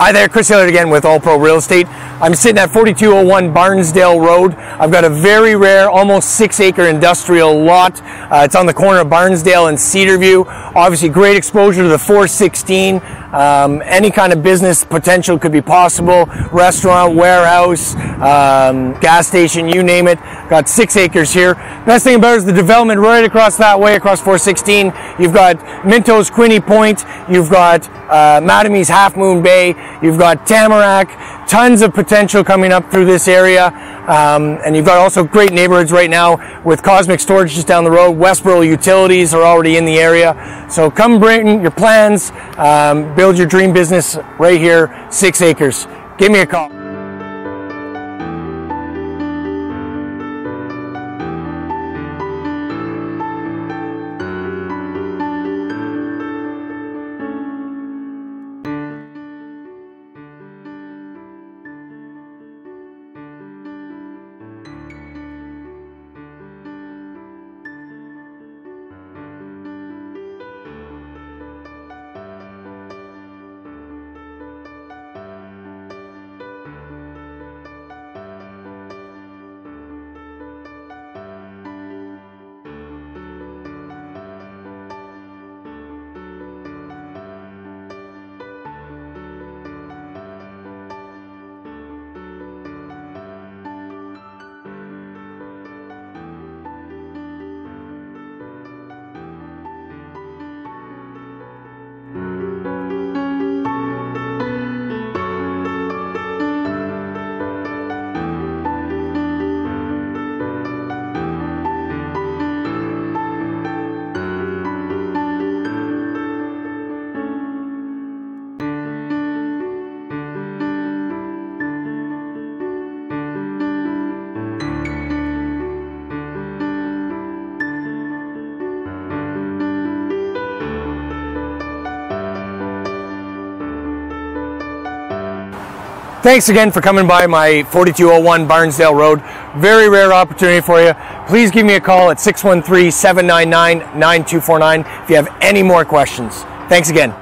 Hi there, Chris Hilliard again with All Pro Real Estate. I'm sitting at 4201 Barnsdale Road. I've got a very rare, almost six acre industrial lot. Uh, it's on the corner of Barnsdale and Cedarview. Obviously, great exposure to the 416. Um, any kind of business potential could be possible. Restaurant, warehouse, um, gas station, you name it. Got six acres here. Best thing about it is the development right across that way, across 416. You've got Minto's Quinn's Pointe. You've got uh, Half Moon Bay. You've got Tamarack, tons of potential coming up through this area. Um, and you've got also great neighborhoods right now with Cosmic Storage just down the road. Westboro Utilities are already in the area. So come bring your plans, um, build your dream business right here, six acres. Give me a call. Thanks again for coming by my 4201 Barnsdale Road. Very rare opportunity for you. Please give me a call at 613-799-9249 if you have any more questions. Thanks again.